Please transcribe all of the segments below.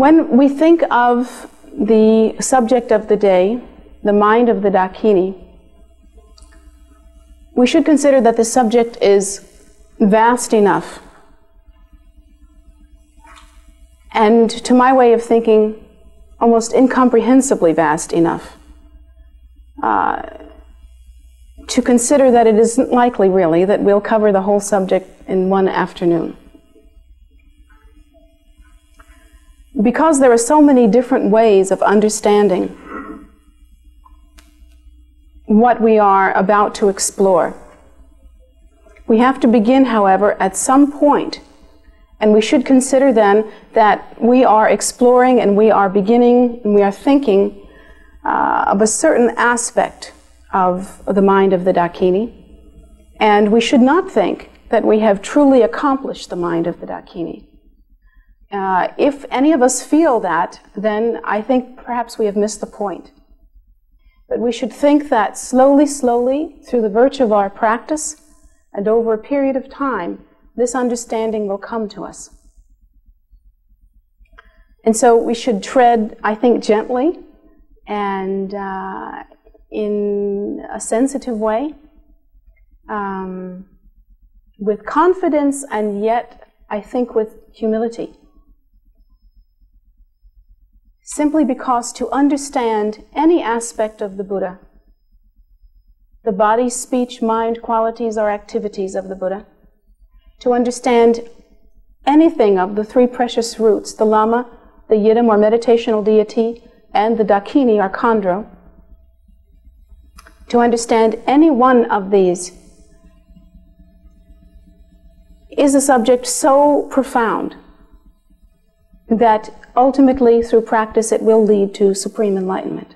When we think of the subject of the day, the mind of the Dakini, we should consider that the subject is vast enough. And to my way of thinking, almost incomprehensibly vast enough uh, to consider that it isn't likely, really, that we'll cover the whole subject in one afternoon. Because there are so many different ways of understanding what we are about to explore. We have to begin, however, at some point, and we should consider then that we are exploring and we are beginning and we are thinking uh, of a certain aspect of the mind of the Dakini, and we should not think that we have truly accomplished the mind of the Dakini. Uh, if any of us feel that, then I think perhaps we have missed the point. But we should think that slowly, slowly, through the virtue of our practice and over a period of time, this understanding will come to us. And so we should tread, I think, gently and uh, in a sensitive way, um, with confidence, and yet, I think, with humility simply because to understand any aspect of the Buddha, the body, speech, mind qualities or activities of the Buddha, to understand anything of the three precious roots, the Lama, the Yidam or meditational deity, and the Dakini or Khandro, to understand any one of these is a subject so profound that ultimately, through practice, it will lead to supreme enlightenment.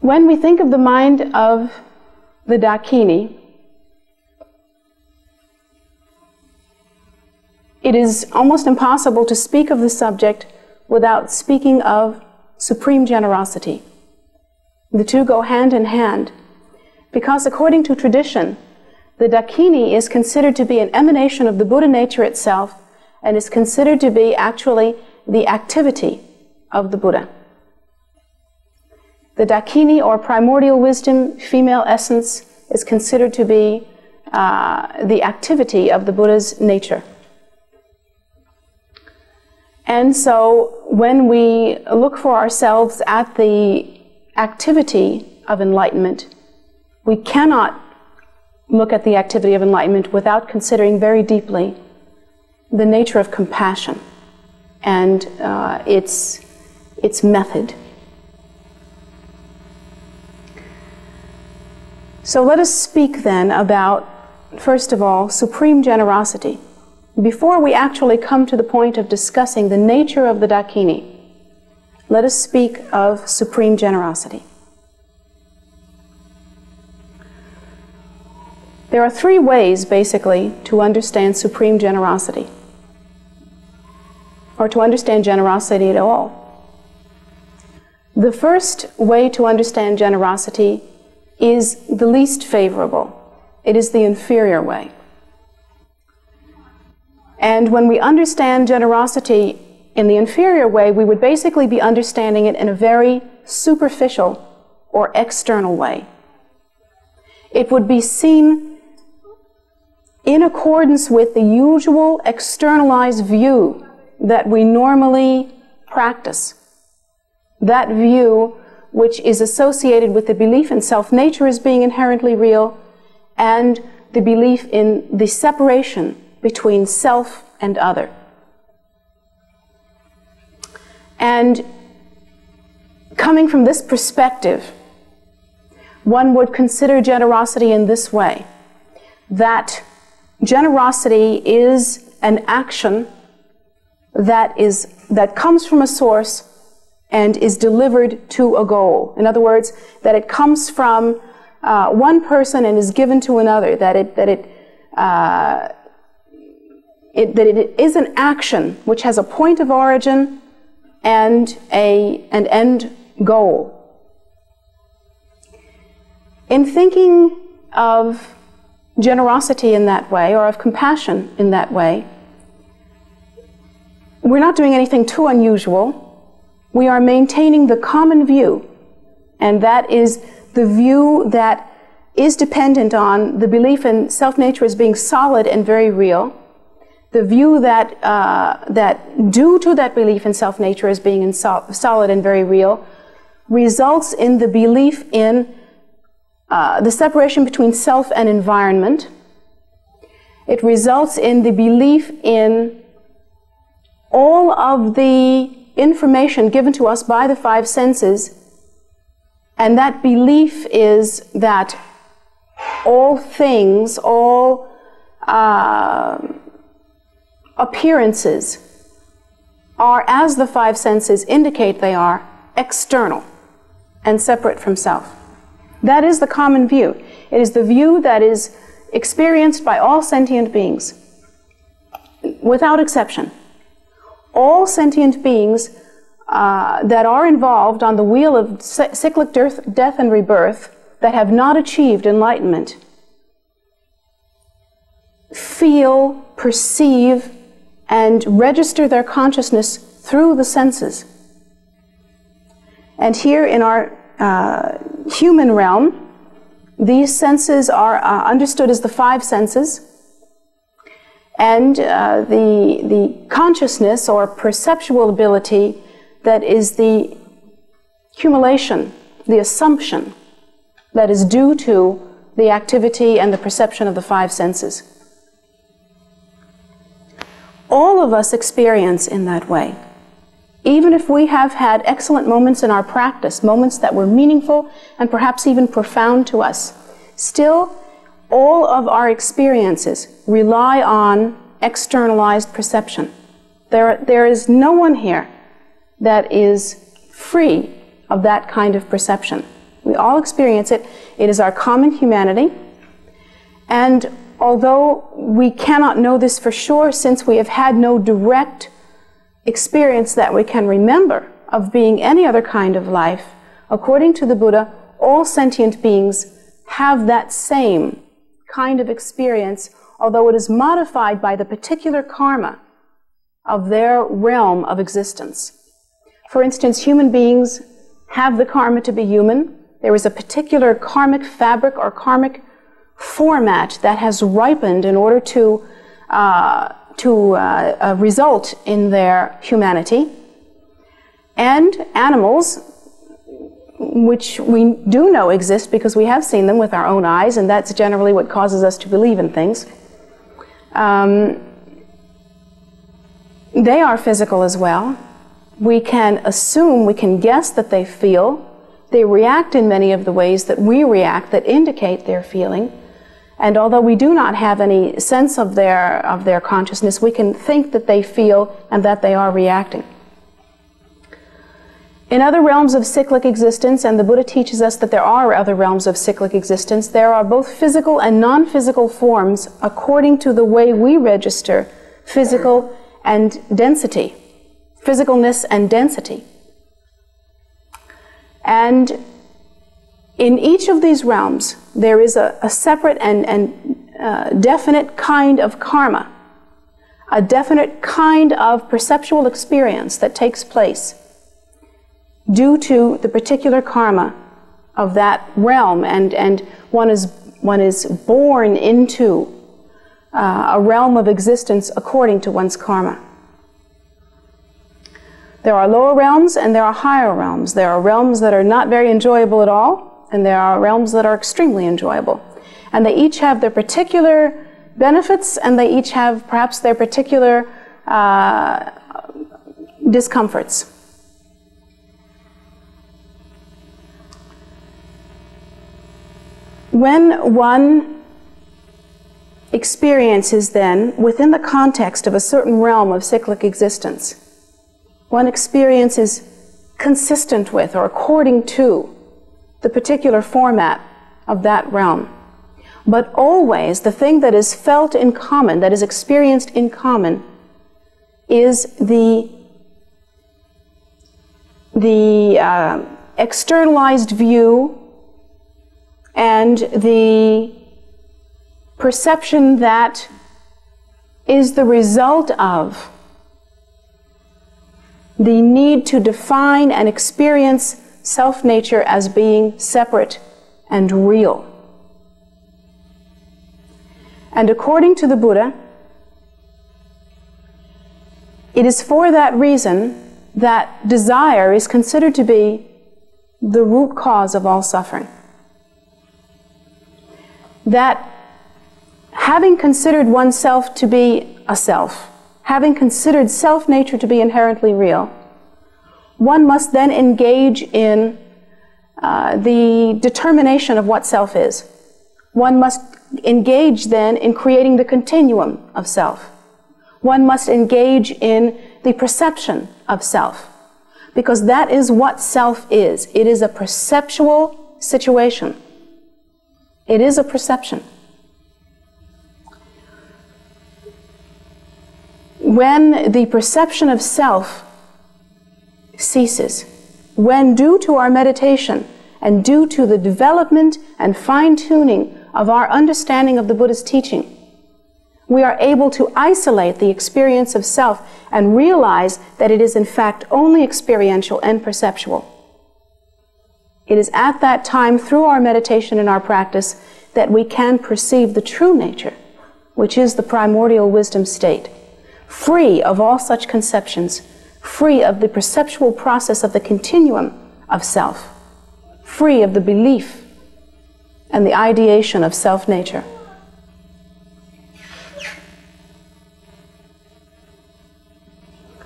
When we think of the mind of the Dakini, it is almost impossible to speak of the subject without speaking of supreme generosity. The two go hand in hand because, according to tradition, the Dakini is considered to be an emanation of the Buddha nature itself and is considered to be actually the activity of the Buddha. The Dakini or primordial wisdom, female essence, is considered to be uh, the activity of the Buddha's nature. And so when we look for ourselves at the activity of enlightenment, we cannot look at the activity of enlightenment without considering very deeply the nature of compassion and uh, its, its method. So let us speak then about, first of all, supreme generosity. Before we actually come to the point of discussing the nature of the Dakini, let us speak of supreme generosity. There are three ways, basically, to understand supreme generosity, or to understand generosity at all. The first way to understand generosity is the least favorable, it is the inferior way. And when we understand generosity in the inferior way, we would basically be understanding it in a very superficial or external way. It would be seen in accordance with the usual externalized view that we normally practice. That view, which is associated with the belief in self nature as being inherently real and the belief in the separation between self and other. And coming from this perspective, one would consider generosity in this way that Generosity is an action that is that comes from a source and is delivered to a goal. In other words, that it comes from uh, one person and is given to another. That it that it, uh, it that it is an action which has a point of origin and a an end goal. In thinking of generosity in that way or of compassion in that way, we're not doing anything too unusual. We are maintaining the common view, and that is the view that is dependent on the belief in self nature as being solid and very real, the view that, uh, that due to that belief in self nature as being sol- solid and very real, results in the belief in uh, the separation between self and environment. It results in the belief in all of the information given to us by the five senses, and that belief is that all things, all uh, appearances are, as the five senses indicate they are, external and separate from self. That is the common view. It is the view that is experienced by all sentient beings, without exception. All sentient beings uh, that are involved on the wheel of cyclic death, death and rebirth that have not achieved enlightenment feel, perceive, and register their consciousness through the senses. And here in our uh, human realm, these senses are uh, understood as the five senses. And uh, the, the consciousness or perceptual ability that is the accumulation, the assumption that is due to the activity and the perception of the five senses. All of us experience in that way. Even if we have had excellent moments in our practice, moments that were meaningful and perhaps even profound to us, still, all of our experiences rely on externalized perception. There, there is no one here that is free of that kind of perception. We all experience it. It is our common humanity. And although we cannot know this for sure since we have had no direct experience that we can remember of being any other kind of life, according to the Buddha, all sentient beings have that same kind of experience, although it is modified by the particular karma of their realm of existence. For instance, human beings have the karma to be human, there is a particular karmic fabric or karmic format that has ripened in order to, uh, to uh, uh, result in their humanity. And animals, which we do know exist because we have seen them with our own eyes, and that's generally what causes us to believe in things. Um, they are physical as well. We can assume, we can guess that they feel, they react in many of the ways that we react that indicate their feeling. And although we do not have any sense of their, of their consciousness, we can think that they feel and that they are reacting. In other realms of cyclic existence, and the Buddha teaches us that there are other realms of cyclic existence, there are both physical and non physical forms according to the way we register physical and density, physicalness and density. And in each of these realms, there is a, a separate and, and uh, definite kind of karma, a definite kind of perceptual experience that takes place due to the particular karma of that realm, and, and one, is, one is born into uh, a realm of existence according to one's karma. There are lower realms and there are higher realms. There are realms that are not very enjoyable at all, and there are realms that are extremely enjoyable. And they each have their particular benefits, and they each have perhaps their particular uh, discomforts. When one experiences then within the context of a certain realm of cyclic existence, one experience is consistent with or according to the particular format of that realm. But always the thing that is felt in common, that is experienced in common, is the, the uh, externalized view and the perception that is the result of the need to define and experience self nature as being separate and real. And according to the Buddha, it is for that reason that desire is considered to be the root cause of all suffering. That having considered oneself to be a self, having considered self nature to be inherently real, one must then engage in uh, the determination of what self is. One must engage then in creating the continuum of self. One must engage in the perception of self. Because that is what self is. It is a perceptual situation. It is a perception. When the perception of self ceases, when due to our meditation and due to the development and fine tuning of our understanding of the Buddha's teaching, we are able to isolate the experience of self and realize that it is in fact only experiential and perceptual. It is at that time, through our meditation and our practice, that we can perceive the true nature, which is the primordial wisdom state, free of all such conceptions, free of the perceptual process of the continuum of self, free of the belief and the ideation of self nature.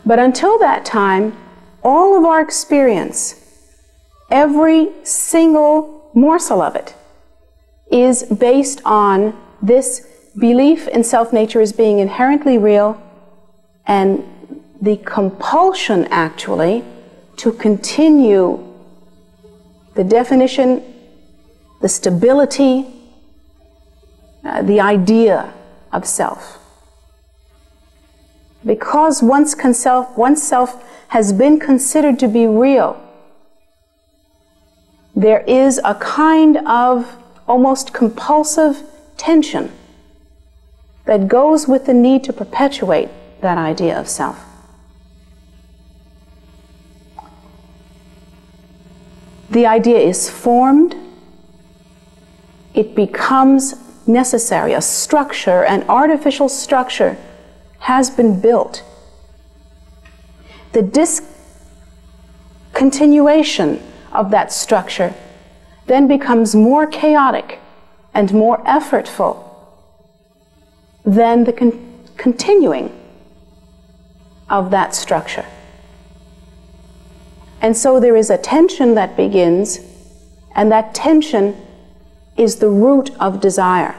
But until that time, all of our experience, every single morsel of it, is based on this belief in self nature as being inherently real and the compulsion, actually, to continue the definition, the stability, uh, the idea of self. Because one's self, oneself has been considered to be real, there is a kind of almost compulsive tension that goes with the need to perpetuate that idea of self. The idea is formed, it becomes necessary, a structure, an artificial structure has been built. The discontinuation of that structure then becomes more chaotic and more effortful than the con- continuing of that structure. And so there is a tension that begins, and that tension is the root of desire.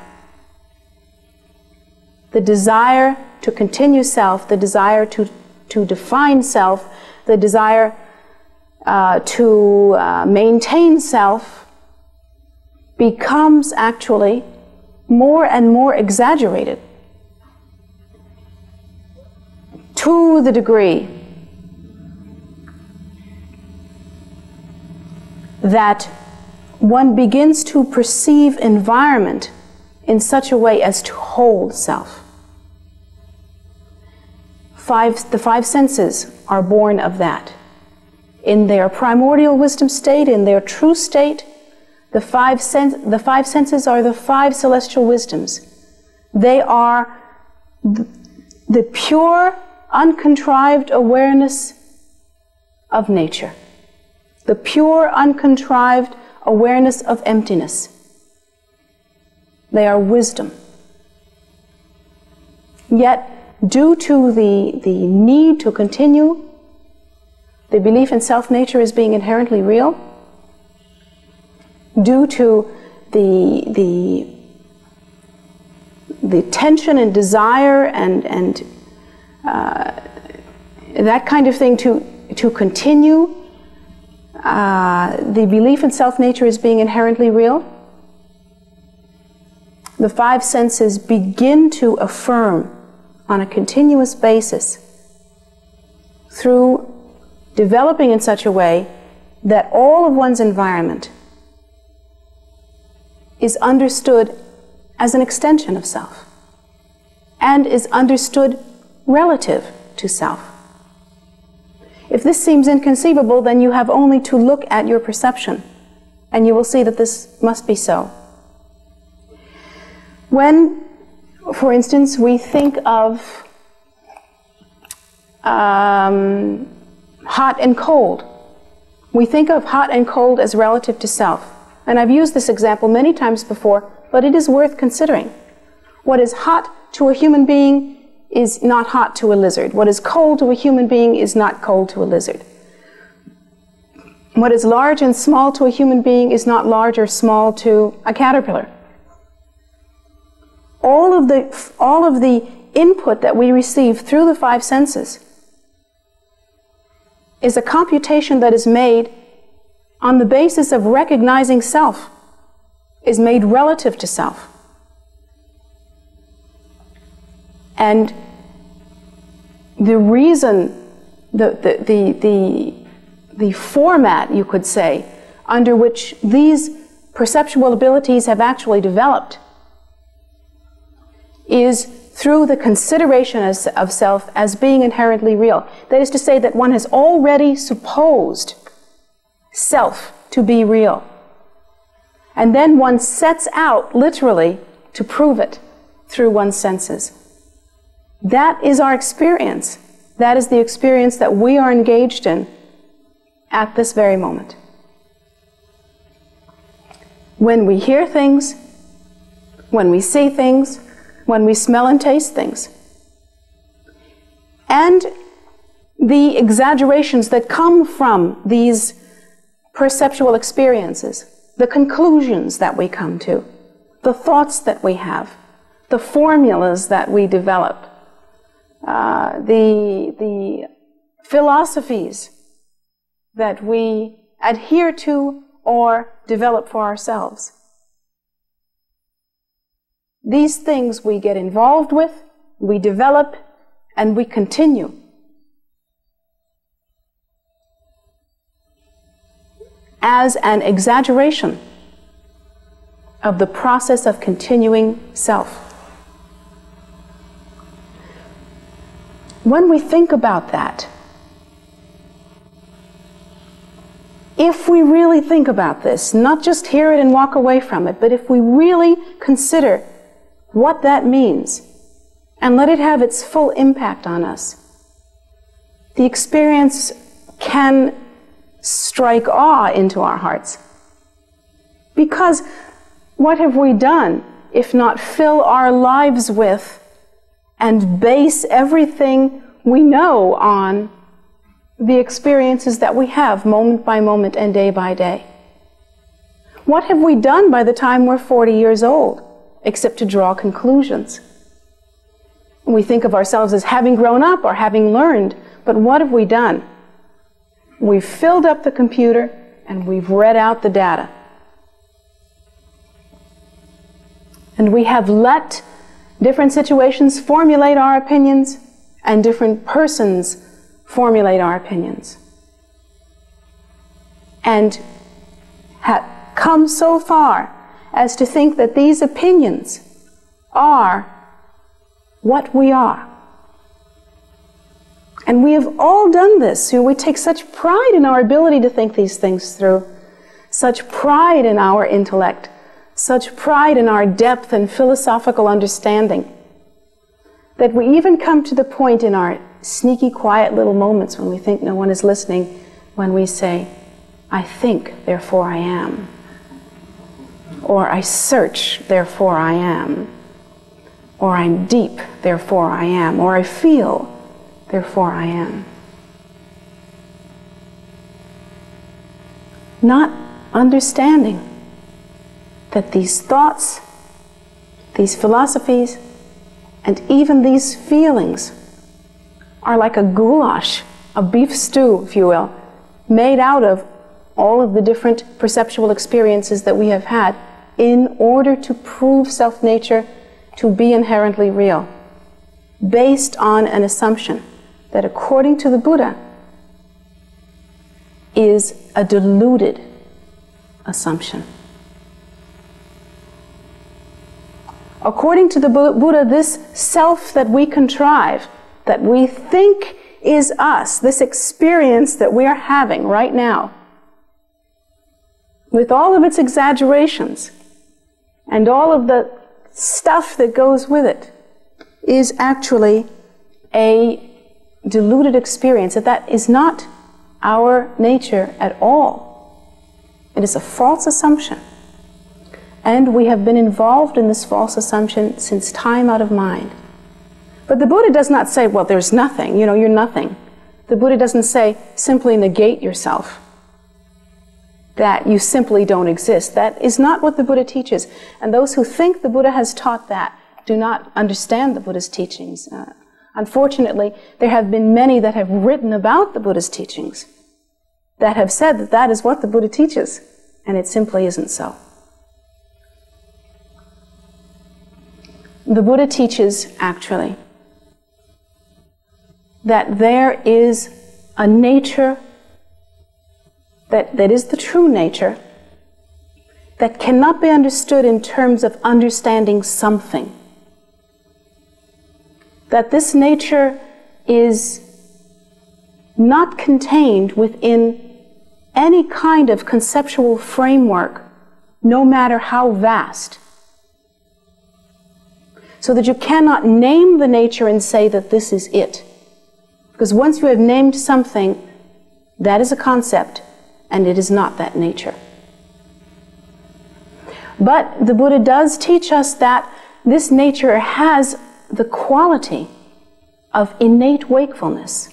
The desire to continue self, the desire to, to define self, the desire uh, to uh, maintain self becomes actually more and more exaggerated to the degree that one begins to perceive environment in such a way as to hold self five, the five senses are born of that. In their primordial wisdom state, in their true state, the five, sen- the five senses are the five celestial wisdoms. They are the, the pure, uncontrived awareness of nature, the pure, uncontrived awareness of emptiness. They are wisdom. Yet, due to the, the need to continue the belief in self nature as being inherently real, due to the, the, the tension and desire and, and uh, that kind of thing to, to continue uh, the belief in self nature as being inherently real, the five senses begin to affirm on a continuous basis through developing in such a way that all of one's environment is understood as an extension of self and is understood relative to self. If this seems inconceivable, then you have only to look at your perception, and you will see that this must be so. When, for instance, we think of um, hot and cold, we think of hot and cold as relative to self. And I've used this example many times before, but it is worth considering. What is hot to a human being is not hot to a lizard. What is cold to a human being is not cold to a lizard. What is large and small to a human being is not large or small to a caterpillar. All of the, all of the input that we receive through the five senses is a computation that is made on the basis of recognizing self, is made relative to self. And the reason, the, the, the, the, the format, you could say, under which these perceptual abilities have actually developed is through the consideration of self as being inherently real. That is to say, that one has already supposed self to be real. And then one sets out, literally, to prove it through one's senses. That is our experience. That is the experience that we are engaged in at this very moment. When we hear things, when we see things, when we smell and taste things. And the exaggerations that come from these perceptual experiences, the conclusions that we come to, the thoughts that we have, the formulas that we develop, uh, the, the philosophies that we adhere to or develop for ourselves. These things we get involved with, we develop, and we continue. As an exaggeration of the process of continuing self. When we think about that, if we really think about this, not just hear it and walk away from it, but if we really consider what that means and let it have its full impact on us, the experience can strike awe into our hearts. Because what have we done if not fill our lives with and base everything we know on the experiences that we have moment by moment and day by day? What have we done by the time we're 40 years old? except to draw conclusions. We think of ourselves as having grown up or having learned, but what have we done? We've filled up the computer and we've read out the data. And we have let different situations formulate our opinions and different persons formulate our opinions. And have come so far as to think that these opinions are what we are. And we have all done this. We take such pride in our ability to think these things through, such pride in our intellect, such pride in our depth and philosophical understanding, that we even come to the point in our sneaky, quiet little moments when we think no one is listening, when we say, I think, therefore I am or I search, therefore I am, or I'm deep, therefore I am, or I feel, therefore I am. Not understanding that these thoughts, these philosophies, and even these feelings are like a goulash, a beef stew, if you will, made out of all of the different perceptual experiences that we have had in order to prove self nature to be inherently real, based on an assumption that, according to the Buddha, is a deluded assumption. According to the Buddha, this self that we contrive, that we think is us, this experience that we are having right now, with all of its exaggerations and all of the stuff that goes with it, is actually a deluded experience, that that is not our nature at all. It is a false assumption. And we have been involved in this false assumption since time out of mind. But the Buddha does not say, well, there's nothing, you know, you're nothing. The Buddha doesn't say, simply negate yourself, that you simply don't exist. That is not what the Buddha teaches. And those who think the Buddha has taught that do not understand the Buddha's teachings. Uh, unfortunately, there have been many that have written about the Buddha's teachings that have said that that is what the Buddha teaches, and it simply isn't so. The Buddha teaches, actually, that there is a nature that, that is the true nature that cannot be understood in terms of understanding something. That this nature is not contained within any kind of conceptual framework, no matter how vast. So that you cannot name the nature and say that this is it. Because once you have named something, that is a concept, and it is not that nature. But the Buddha does teach us that this nature has the quality of innate wakefulness,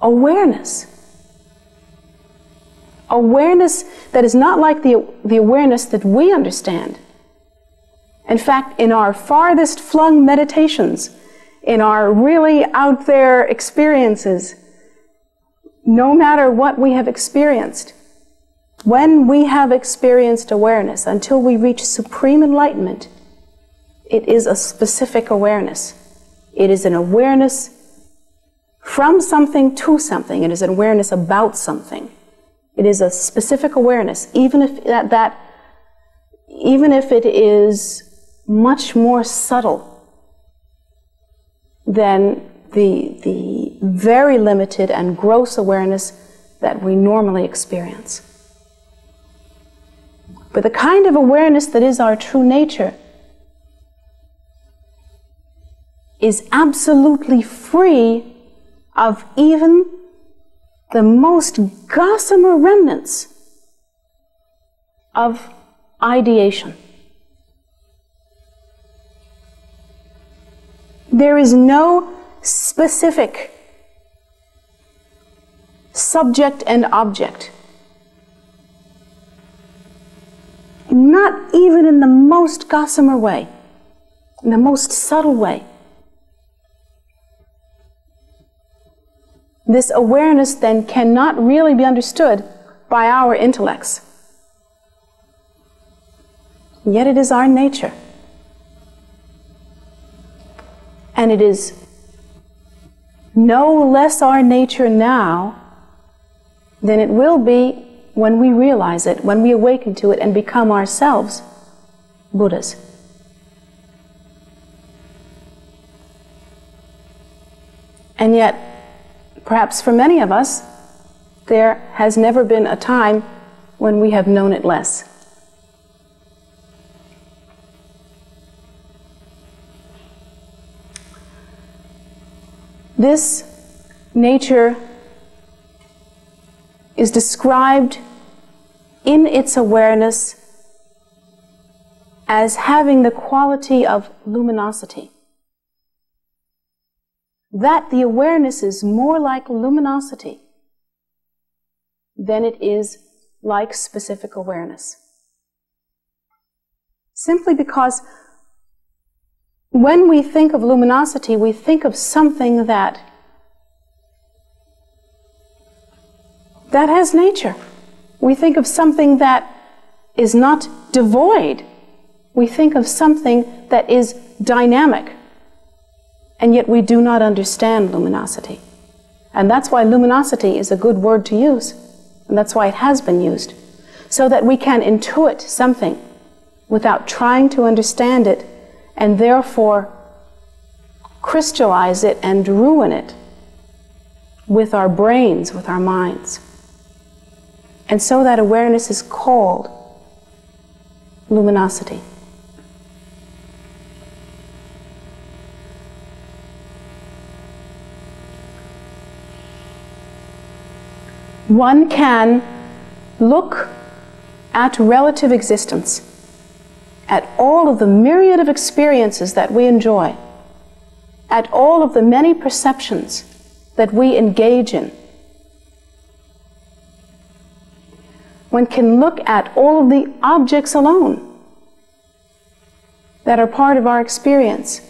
awareness. Awareness that is not like the, the awareness that we understand. In fact, in our farthest flung meditations, in our really out there experiences, no matter what we have experienced, when we have experienced awareness, until we reach supreme enlightenment, it is a specific awareness. It is an awareness from something to something. It is an awareness about something. It is a specific awareness, even if that, that even if it is much more subtle than the, the very limited and gross awareness that we normally experience. But the kind of awareness that is our true nature is absolutely free of even the most gossamer remnants of ideation. There is no specific subject and object. Not even in the most gossamer way, in the most subtle way. This awareness then cannot really be understood by our intellects. Yet it is our nature. And it is no less our nature now than it will be when we realize it, when we awaken to it and become ourselves Buddhas. And yet, perhaps for many of us, there has never been a time when we have known it less. This nature is described in its awareness as having the quality of luminosity. That the awareness is more like luminosity than it is like specific awareness. Simply because when we think of luminosity, we think of something that that has nature. We think of something that is not devoid. We think of something that is dynamic. And yet we do not understand luminosity. And that's why luminosity is a good word to use. And that's why it has been used. So that we can intuit something without trying to understand it and therefore crystallize it and ruin it with our brains, with our minds. And so that awareness is called luminosity. One can look at relative existence, at all of the myriad of experiences that we enjoy, at all of the many perceptions that we engage in. One can look at all of the objects alone that are part of our experience,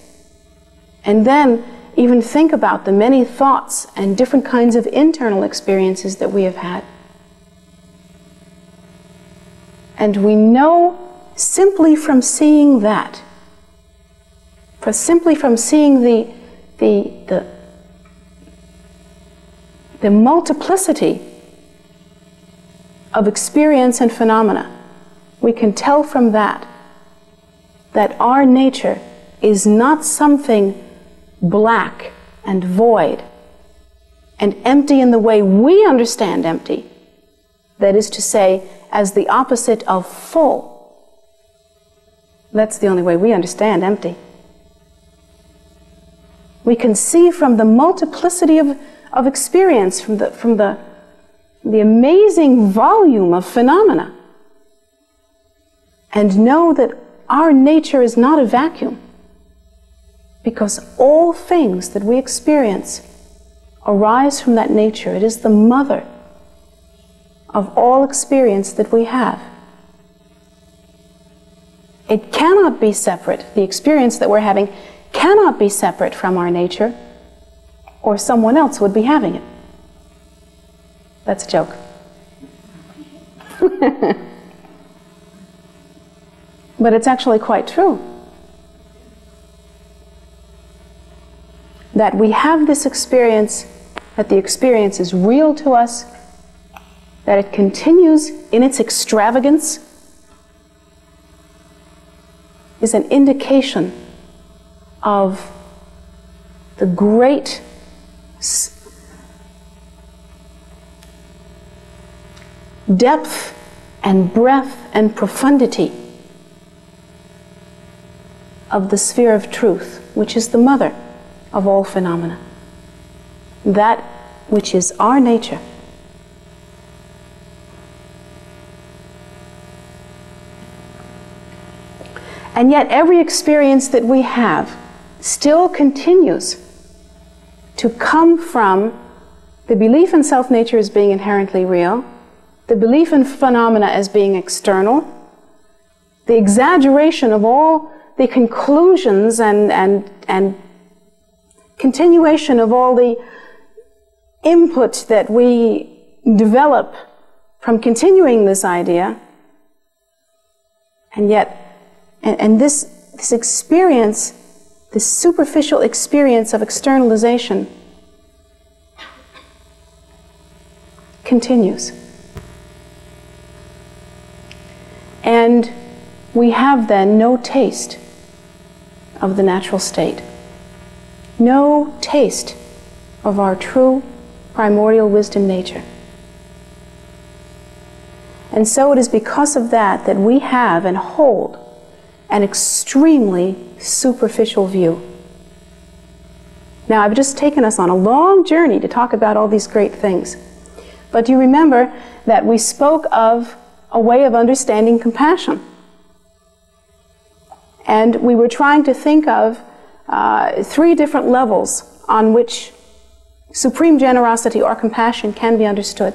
and then even think about the many thoughts and different kinds of internal experiences that we have had. And we know simply from seeing that, for simply from seeing the, the, the, the multiplicity of experience and phenomena, we can tell from that that our nature is not something black and void and empty in the way we understand empty, that is to say, as the opposite of full. That's the only way we understand empty. We can see from the multiplicity of, of experience, from, the, from the, the amazing volume of phenomena, and know that our nature is not a vacuum. Because all things that we experience arise from that nature. It is the mother of all experience that we have. It cannot be separate. The experience that we're having cannot be separate from our nature, or someone else would be having it. That's a joke. but it's actually quite true. that we have this experience, that the experience is real to us, that it continues in its extravagance, is an indication of the great depth and breadth and profundity of the sphere of truth, which is the mother of all phenomena. That which is our nature. And yet, every experience that we have still continues to come from the belief in self nature as being inherently real, the belief in phenomena as being external, the exaggeration of all the conclusions and, and, and continuation of all the input that we develop from continuing this idea. And yet, and, and this, this experience, this superficial experience of externalization, continues. And we have then no taste of the natural state no taste of our true primordial wisdom nature. And so it is because of that that we have and hold an extremely superficial view. Now, I've just taken us on a long journey to talk about all these great things. But you remember that we spoke of a way of understanding compassion? And we were trying to think of uh, three different levels on which supreme generosity or compassion can be understood.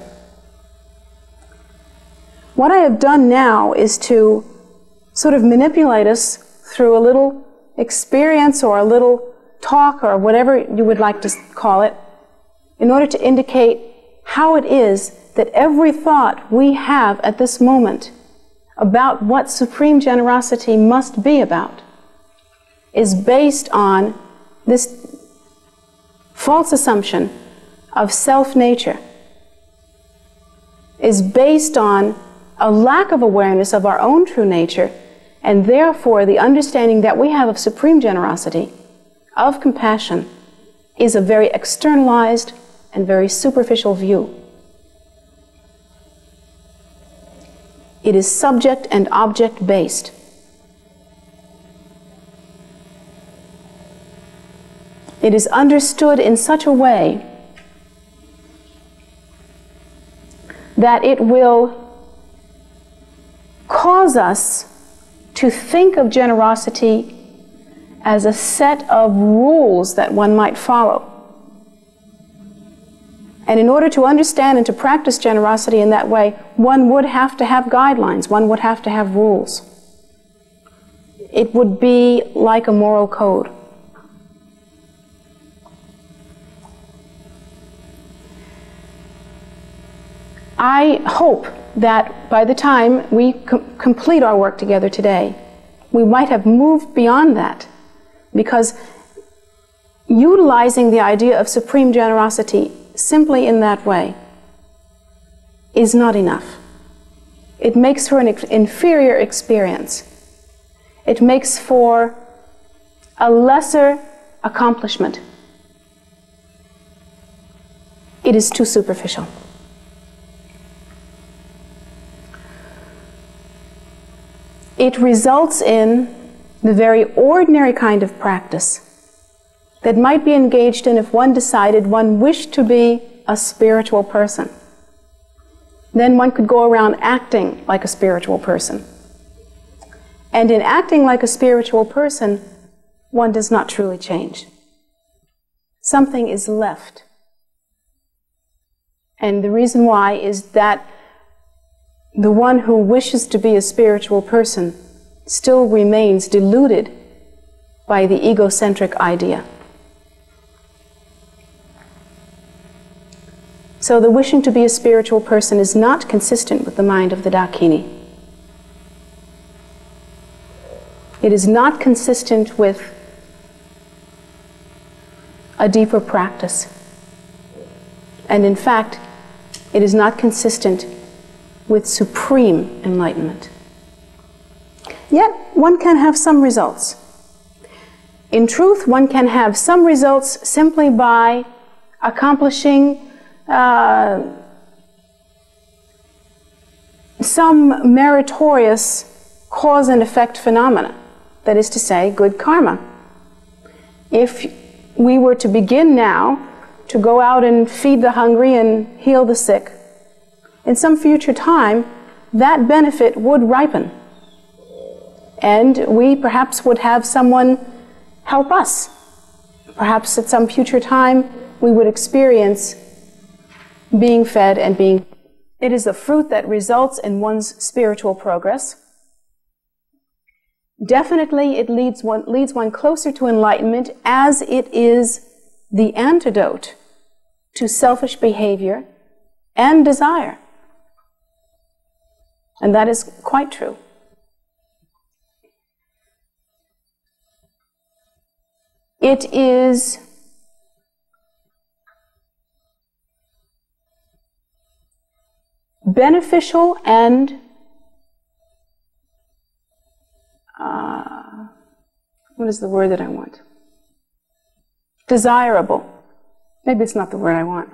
What I have done now is to sort of manipulate us through a little experience or a little talk or whatever you would like to call it in order to indicate how it is that every thought we have at this moment about what supreme generosity must be about is based on this false assumption of self nature, is based on a lack of awareness of our own true nature, and therefore the understanding that we have of supreme generosity, of compassion, is a very externalized, and very superficial view. It is subject and object based. It is understood in such a way that it will cause us to think of generosity as a set of rules that one might follow. And in order to understand and to practice generosity in that way, one would have to have guidelines, one would have to have rules. It would be like a moral code. I hope that by the time we com- complete our work together today, we might have moved beyond that because utilizing the idea of supreme generosity simply in that way is not enough. It makes for an inferior experience. It makes for a lesser accomplishment. It is too superficial. It results in the very ordinary kind of practice that might be engaged in if one decided one wished to be a spiritual person. Then one could go around acting like a spiritual person. And in acting like a spiritual person, one does not truly change. Something is left. And the reason why is that the one who wishes to be a spiritual person still remains deluded by the egocentric idea. So the wishing to be a spiritual person is not consistent with the mind of the Dakini. It is not consistent with a deeper practice. And in fact, it is not consistent with supreme enlightenment. Yet, one can have some results. In truth, one can have some results simply by accomplishing uh, some meritorious cause and effect phenomena, that is to say, good karma. If we were to begin now to go out and feed the hungry and heal the sick, in some future time, that benefit would ripen and we perhaps would have someone help us. Perhaps at some future time we would experience being fed and being. It is the fruit that results in one's spiritual progress. Definitely, it leads one, leads one closer to enlightenment as it is the antidote to selfish behavior and desire. And that is quite true. It is beneficial and uh, what is the word that I want? Desirable. Maybe it's not the word I want.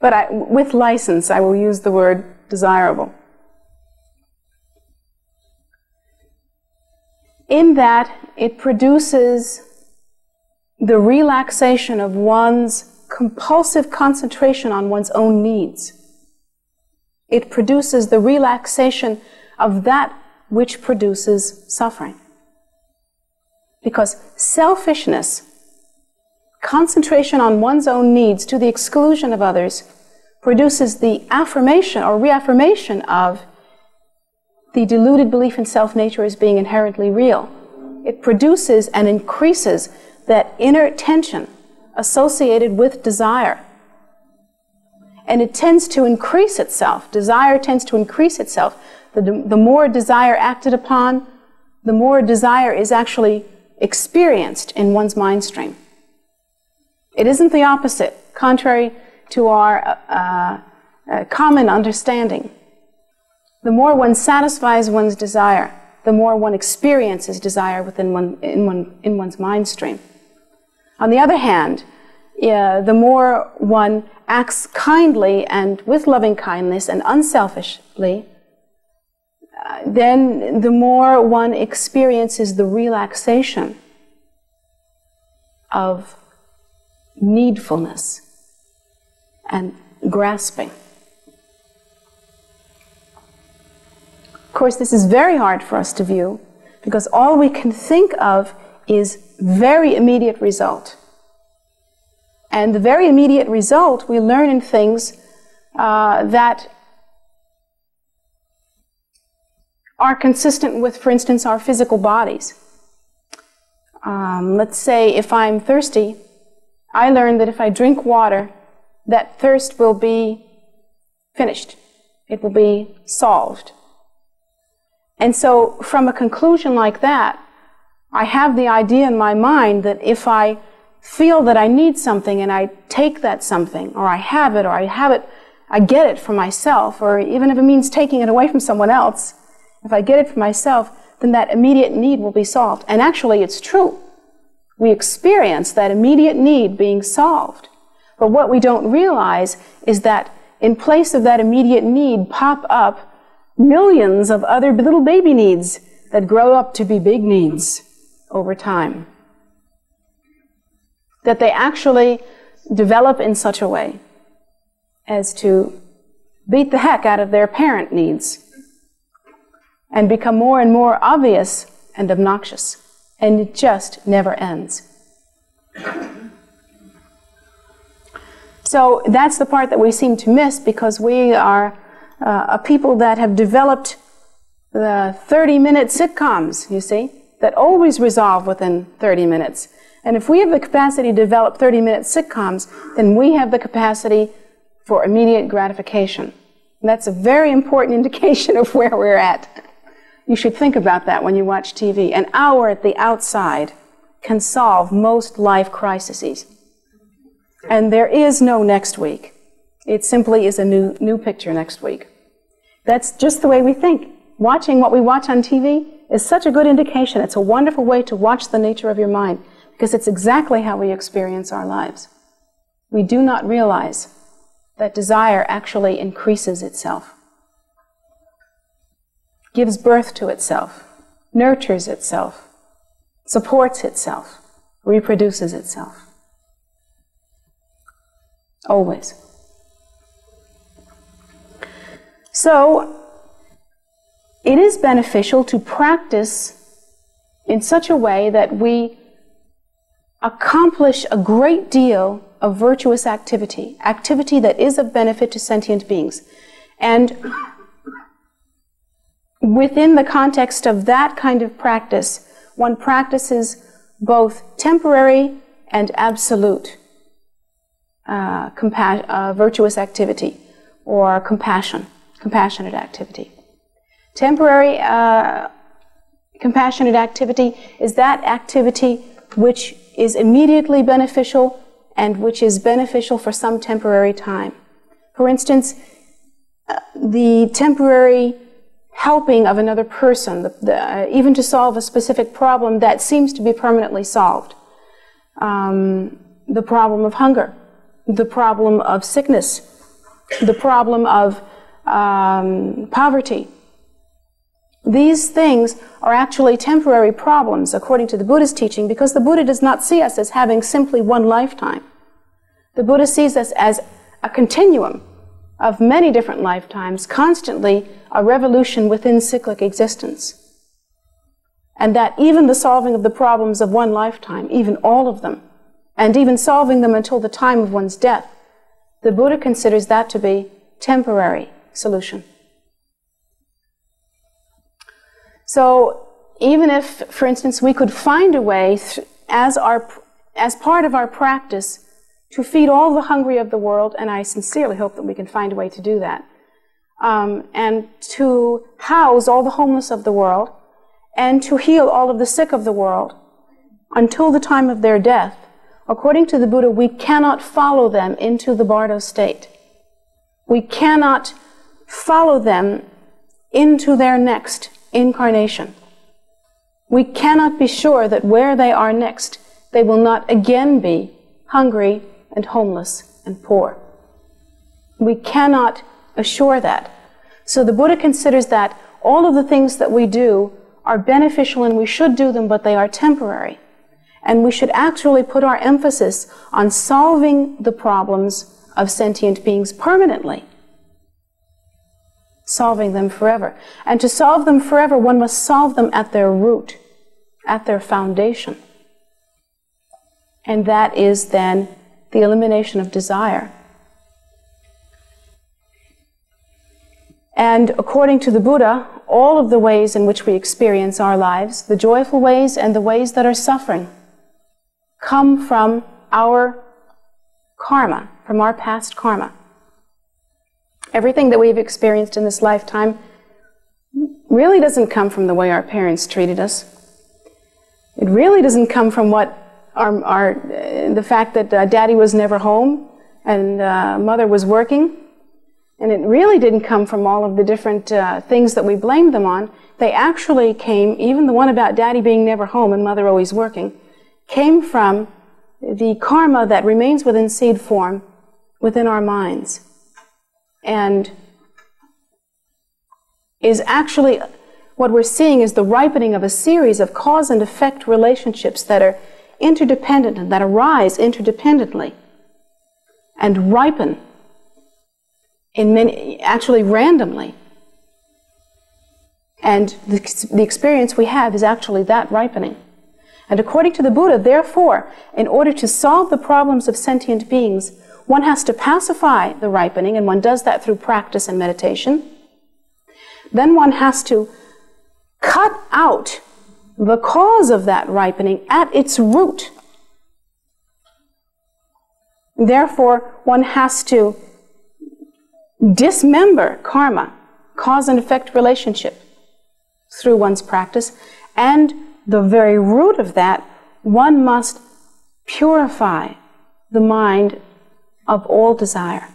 But I, with license, I will use the word desirable. in that it produces the relaxation of one's compulsive concentration on one's own needs. It produces the relaxation of that which produces suffering. Because selfishness, concentration on one's own needs to the exclusion of others, produces the affirmation or reaffirmation of the deluded belief in self nature as being inherently real. It produces and increases that inner tension associated with desire. And it tends to increase itself. Desire tends to increase itself. The, the more desire acted upon, the more desire is actually experienced in one's mind stream. It isn't the opposite, contrary to our uh, uh, common understanding. The more one satisfies one's desire, the more one experiences desire within one, in, one, in one's mind stream. On the other hand, uh, the more one acts kindly and with loving kindness and unselfishly, uh, then the more one experiences the relaxation of needfulness and grasping. Of course, this is very hard for us to view because all we can think of is very immediate result. And the very immediate result we learn in things uh, that are consistent with, for instance, our physical bodies. Um, let's say if I'm thirsty, I learn that if I drink water, that thirst will be finished. It will be solved. And so, from a conclusion like that, I have the idea in my mind that if I feel that I need something and I take that something, or I have it, or I have it, I get it for myself, or even if it means taking it away from someone else, if I get it for myself, then that immediate need will be solved. And actually, it's true. We experience that immediate need being solved. But what we don't realize is that in place of that immediate need pop up millions of other little baby needs that grow up to be big needs over time. That they actually develop in such a way as to beat the heck out of their parent needs and become more and more obvious and obnoxious. And it just never ends. So that's the part that we seem to miss because we are uh, a people that have developed the 30 minute sitcoms, you see, that always resolve within 30 minutes. And if we have the capacity to develop 30 minute sitcoms, then we have the capacity for immediate gratification. And that's a very important indication of where we're at. You should think about that when you watch TV. An hour at the outside can solve most life crises. And there is no next week. It simply is a new, new picture next week. That's just the way we think. Watching what we watch on TV is such a good indication. It's a wonderful way to watch the nature of your mind because it's exactly how we experience our lives. We do not realize that desire actually increases itself gives birth to itself, nurtures itself, supports itself, reproduces itself. Always. So, it is beneficial to practice in such a way that we accomplish a great deal of virtuous activity, activity that is of benefit to sentient beings. And within the context of that kind of practice, one practices both temporary and absolute uh, uh, virtuous activity or compassion, compassionate activity. Temporary uh, compassionate activity is that activity which is immediately beneficial and which is beneficial for some temporary time. For instance, uh, the temporary helping of another person, the, the, uh, even to solve a specific problem that seems to be permanently solved. Um, the problem of hunger, the problem of sickness, the problem of um, poverty. These things are actually temporary problems, according to the Buddha's teaching, because the Buddha does not see us as having simply one lifetime. The Buddha sees us as a continuum of many different lifetimes, constantly a revolution within cyclic existence. And that even the solving of the problems of one lifetime, even all of them, and even solving them until the time of one's death, the Buddha considers that to be temporary solution. So even if, for instance, we could find a way as, our, as part of our practice to feed all the hungry of the world, and I sincerely hope that we can find a way to do that, um, and to house all the homeless of the world, and to heal all of the sick of the world until the time of their death. According to the Buddha, we cannot follow them into the bardo state. We cannot follow them into their next incarnation. We cannot be sure that where they are next, they will not again be hungry and homeless and poor. We cannot assure that. So the Buddha considers that all of the things that we do are beneficial and we should do them, but they are temporary. And we should actually put our emphasis on solving the problems of sentient beings permanently. Solving them forever. And to solve them forever, one must solve them at their root, at their foundation. And that is then the elimination of desire. And according to the Buddha, all of the ways in which we experience our lives, the joyful ways and the ways that are suffering, come from our karma, from our past karma. Everything that we've experienced in this lifetime really doesn't come from the way our parents treated us. It really doesn't come from what our, our uh, the fact that uh, daddy was never home and uh, mother was working. And it really didn't come from all of the different uh, things that we blamed them on. They actually came, even the one about daddy being never home and mother always working, came from the karma that remains within seed form within our minds. And is actually what we're seeing is the ripening of a series of cause and effect relationships that are interdependent and that arise interdependently and ripen in many, actually randomly. And the, the experience we have is actually that ripening. And according to the Buddha, therefore, in order to solve the problems of sentient beings, one has to pacify the ripening, and one does that through practice and meditation. Then one has to cut out the cause of that ripening at its root. Therefore, one has to dismember karma, cause and effect relationship, through one's practice. And the very root of that, one must purify the mind of all desire.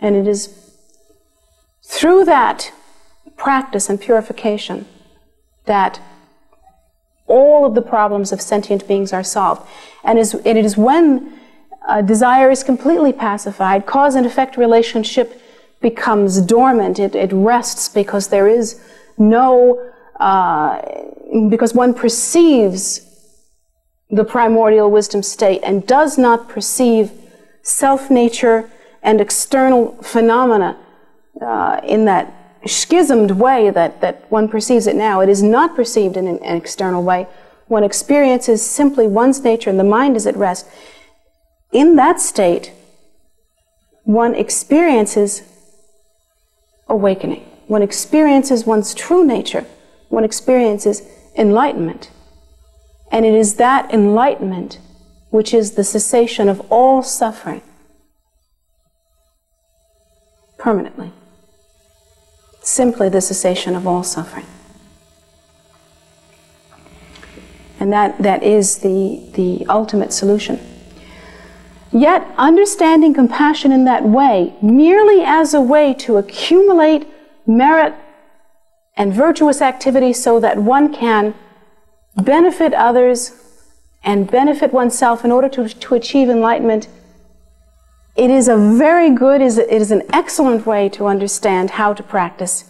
And it is through that practice and purification that all of the problems of sentient beings are solved. And is it is when uh, desire is completely pacified, cause and effect relationship becomes dormant, it, it rests because there is no, uh, because one perceives the primordial wisdom state and does not perceive self nature and external phenomena uh, in that schismed way that, that one perceives it now. It is not perceived in an, an external way. One experiences simply one's nature and the mind is at rest in that state, one experiences awakening. One experiences one's true nature. One experiences enlightenment. And it is that enlightenment which is the cessation of all suffering permanently. Simply the cessation of all suffering. And that, that is the, the ultimate solution. Yet, understanding compassion in that way, merely as a way to accumulate merit and virtuous activity so that one can benefit others and benefit oneself in order to, to achieve enlightenment, it is a very good, is it is an excellent way to understand how to practice.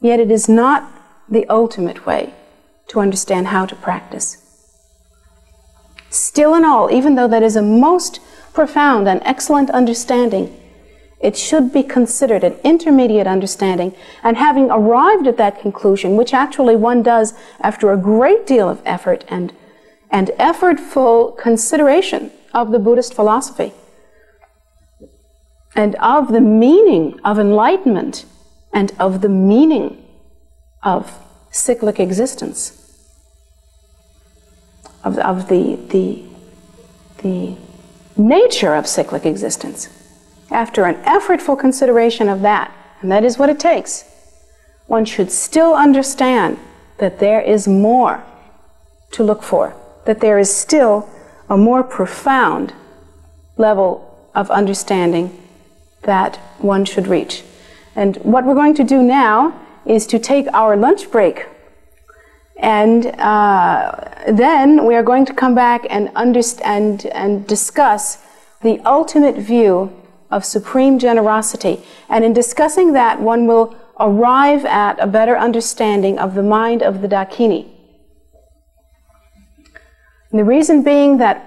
Yet it is not the ultimate way to understand how to practice. Still in all, even though that is a most profound and excellent understanding, it should be considered an intermediate understanding. And having arrived at that conclusion, which actually one does after a great deal of effort and, and effortful consideration of the Buddhist philosophy and of the meaning of enlightenment and of the meaning of cyclic existence, of, of the, the, the nature of cyclic existence. After an effortful consideration of that, and that is what it takes, one should still understand that there is more to look for, that there is still a more profound level of understanding that one should reach. And what we're going to do now is to take our lunch break And uh, then we are going to come back and understand and discuss the ultimate view of supreme generosity. And in discussing that, one will arrive at a better understanding of the mind of the Dakini. And the reason being that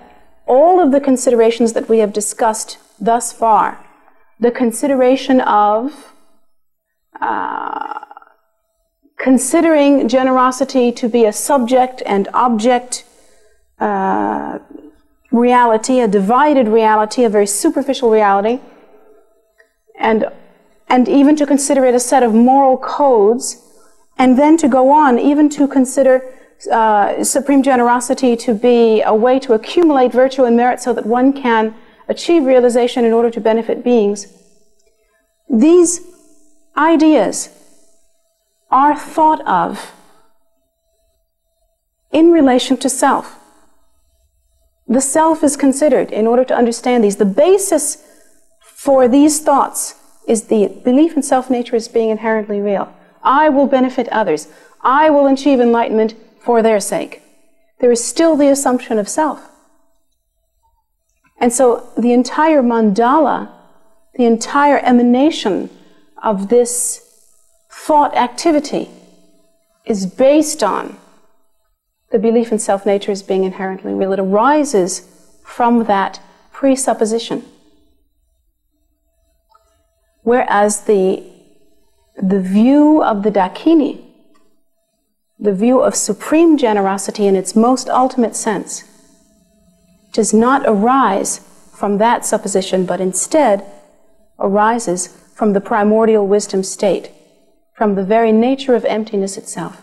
all of the considerations that we have discussed thus far, the consideration of uh, considering generosity to be a subject and object uh, reality, a divided reality, a very superficial reality, and, and even to consider it a set of moral codes, and then to go on, even to consider uh, supreme generosity to be a way to accumulate virtue and merit so that one can achieve realization in order to benefit beings. These ideas are thought of in relation to self. The self is considered in order to understand these. The basis for these thoughts is the belief in self nature as being inherently real. I will benefit others. I will achieve enlightenment for their sake. There is still the assumption of self. And so the entire mandala, the entire emanation of this thought activity is based on the belief in self nature as being inherently real. It arises from that presupposition. Whereas the, the view of the Dakini, the view of supreme generosity in its most ultimate sense, does not arise from that supposition, but instead arises from the primordial wisdom state from the very nature of emptiness itself.